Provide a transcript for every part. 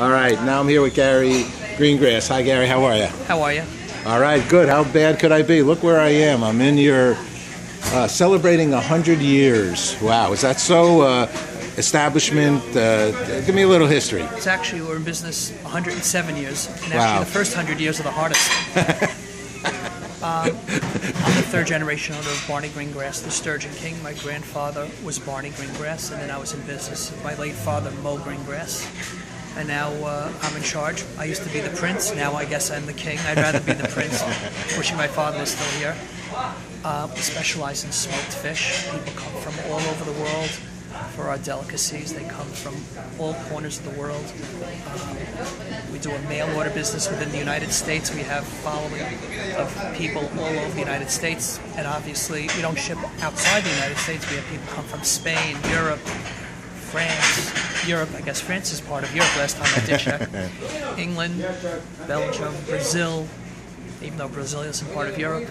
All right, now I'm here with Gary Greengrass. Hi, Gary. How are you? How are you? All right, good. How bad could I be? Look where I am. I'm in your uh, celebrating 100 years. Wow, is that so? Uh, establishment. Uh, give me a little history. It's actually we're in business 107 years, and actually Wow. the first 100 years are the hardest. um, I'm the third generation owner of Barney Greengrass, the Sturgeon King. My grandfather was Barney Greengrass, and then I was in business. with My late father, Mo Greengrass. And now uh, I'm in charge. I used to be the prince. Now I guess I'm the king. I'd rather be the prince. Wishing my father was still here. Uh, we specialize in smoked fish. People come from all over the world for our delicacies. They come from all corners of the world. Um, we do a mail order business within the United States. We have following of people all over the United States, and obviously we don't ship outside the United States. We have people come from Spain, Europe, France, Europe. I guess France is part of Europe. Last time I did check. England, Belgium, Brazil. Even though Brazil isn't part of Europe,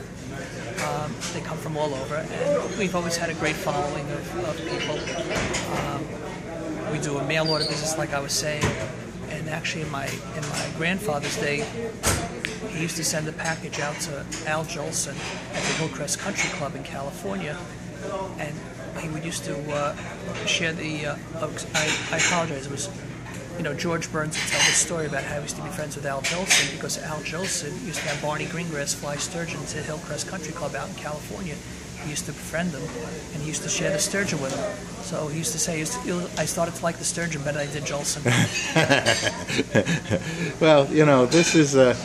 um, they come from all over, and we've always had a great following of, of people. Um, we do a mail order business, like I was saying, and actually, in my in my grandfather's day, he used to send a package out to Al Jolson at the Hillcrest Country Club in California, and he would used to uh, share the. Uh, I, I apologize. It was you know, George Burns would tell the story about how he used to be friends with Al Jolson because Al Jolson used to have Barney Greengrass fly sturgeon to Hillcrest Country Club out in California. He used to befriend them, and he used to share the sturgeon with them. So he used to say, I started to like the sturgeon better than I did Jolson. Well, you know, this is a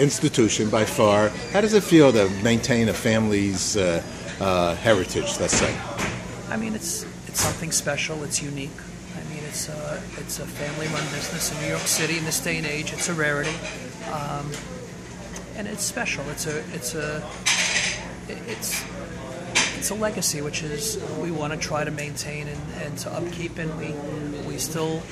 institution by far. How does it feel to maintain a family's uh, uh, heritage? Let's say. I mean, it's it's something special. It's unique. I mean, it's a, it's a family-run business in New York City in this day and age. It's a rarity, um, and it's special. It's a it's a it's it's a legacy, which is we want to try to maintain and, and to upkeep, and we we still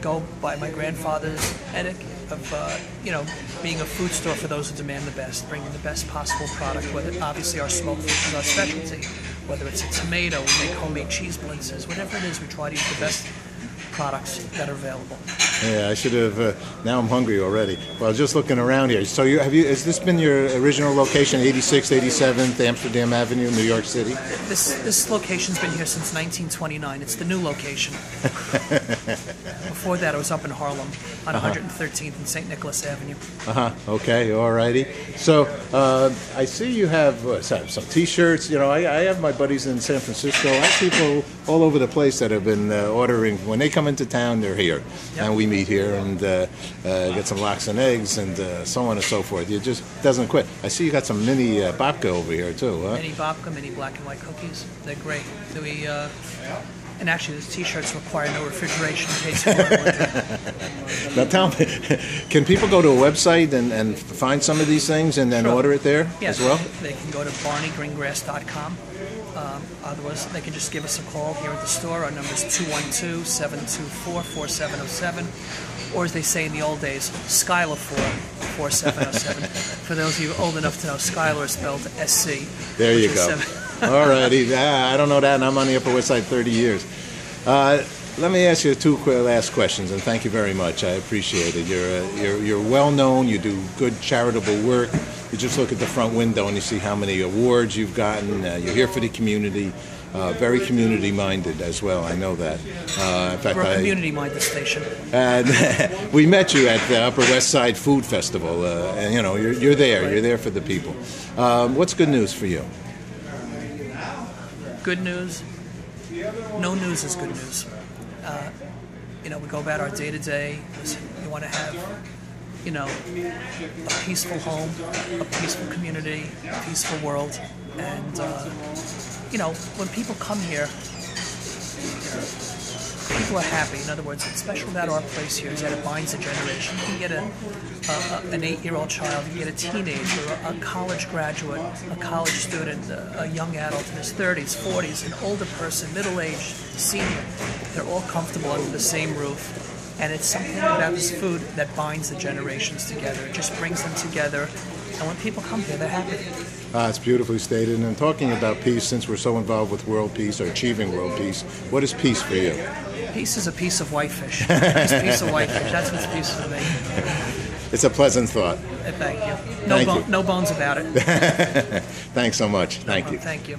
go by my grandfather's ethic of uh, you know being a food store for those who demand the best, bringing the best possible product. Whether obviously our smoked fish is our specialty, whether it's a tomato, we make homemade cheese blintzes, whatever it is, we try to use the best products that are available. Yeah, I should have. Uh, now I'm hungry already. Well, just looking around here. So, you have you? Has this been your original location, 86th, 87th Amsterdam Avenue, New York City? This this location's been here since 1929. It's the new location. Before that, I was up in Harlem on 113th and St. Nicholas Avenue. Uh huh. Okay. All righty. So uh, I see you have uh, some, some T-shirts. You know, I, I have my buddies in San Francisco. I have people all over the place that have been uh, ordering. When they come into town, they're here, Yep. and we meet here and uh, uh, get some lox and eggs and uh, so on and so forth. It just doesn't quit. I see you got some mini uh, babka over here too. Huh? Mini babka, mini black and white cookies. They're great. Do we? Uh, and actually, the T-shirts require no refrigeration in case you want to. Now tell me, can people go to a website and, and find some of these things and then Sure. order it there Yes, as well? they can go to barneygreengrass.com. Um, otherwise, they can just give us a call here at the store. Our number is 212-724-4707. Or as they say in the old days, Schuyler 4707. For those of you old enough to know, Schuyler is spelled S-C. There you go. All righty. I don't know that, and I'm on the Upper West Side 30 years. Uh, let me ask you two last questions, and thank you very much. I appreciate it. You're, uh, you're, you're well known. You do good charitable work. You just look at the front window and you see how many awards you've gotten. Uh, you're here for the community. Uh, very community minded as well. I know that. Uh, in fact, We're a I, community-minded station. and we met you at the Upper West Side Food Festival, uh, and you know you're, you're there. You're there for the people. Um, what's good news for you? Good news. No news is good news. Uh, you know, we go about our day to day. We want to have, you know, a peaceful home, a peaceful community, a peaceful world, and uh, you know, when people come here, people are happy. In other words, what's special about our place here is that it binds a generation. You can get a, a, a an eight-year-old child, you can get a teenager, a, a college graduate, a college student, a, young adult in his 30s, 40s, an older person, middle-aged, senior. They're all comfortable under the same roof. And it's something about this food that binds the generations together. It just brings them together. And when people come here, they're happy. Ah, it's beautifully stated. And talking about peace, since we're so involved with world peace or achieving world peace, what is peace for you? Peace is a piece of whitefish. Just a piece of whitefish. That's what's peace to me. It's a pleasant thought. Uh, Thank you. No, Thank bo- you. no bones about it. Thanks so much. Thank you. Thank you.